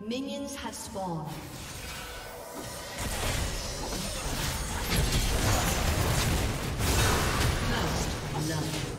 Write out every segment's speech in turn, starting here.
Minions have spawned. First blood.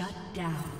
Shut down.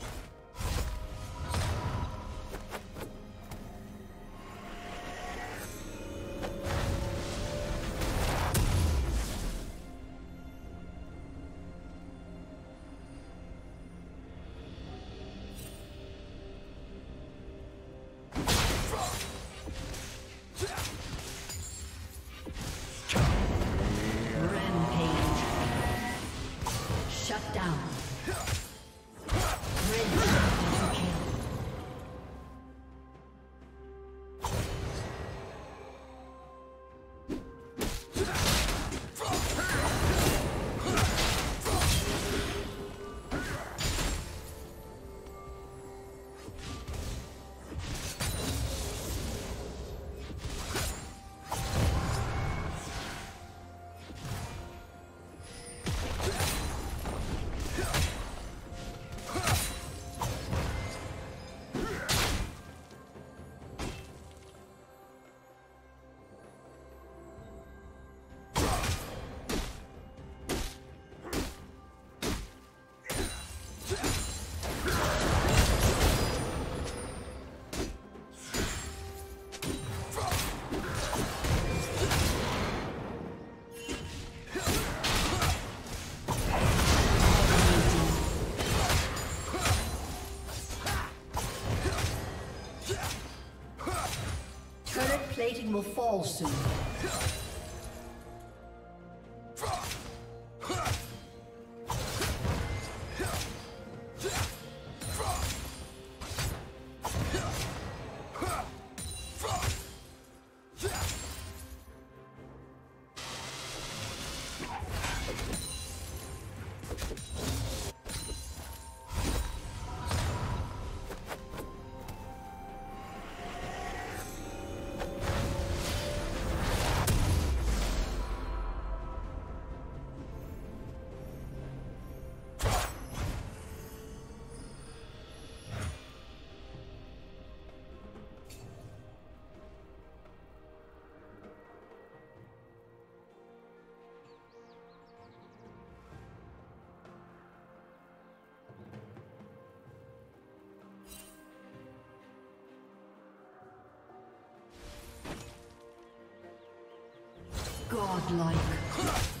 Shut down. Red will fall soon. Godlike.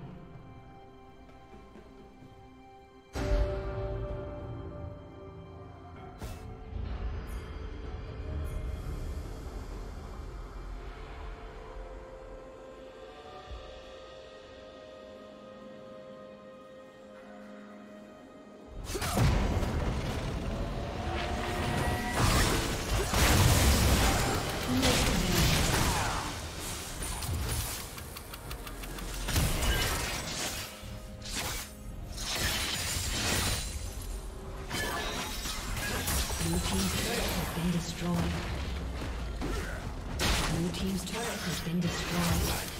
Has been destroyed.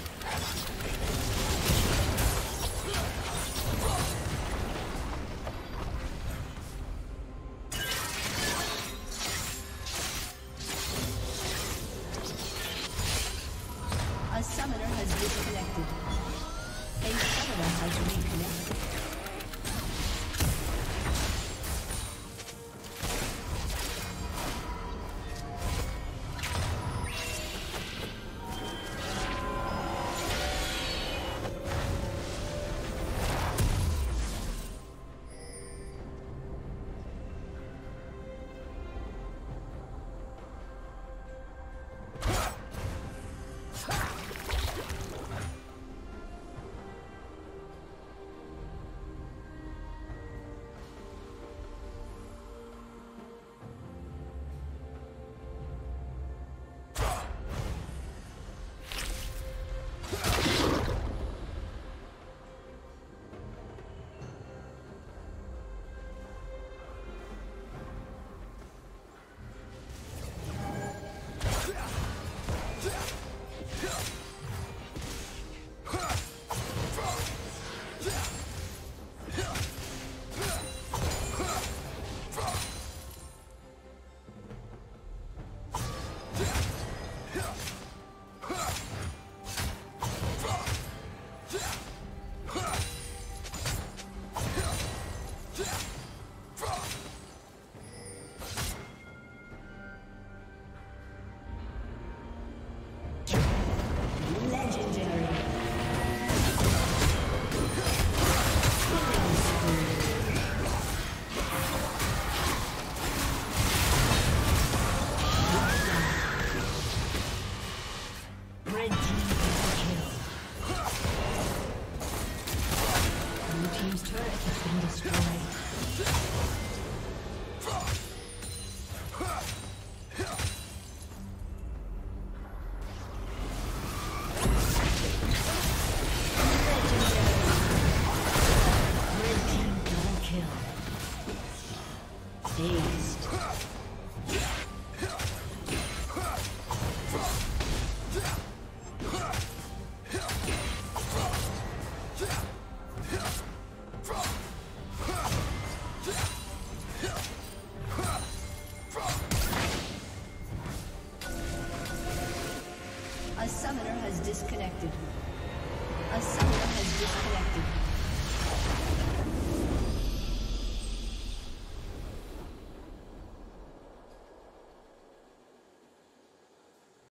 Dazed.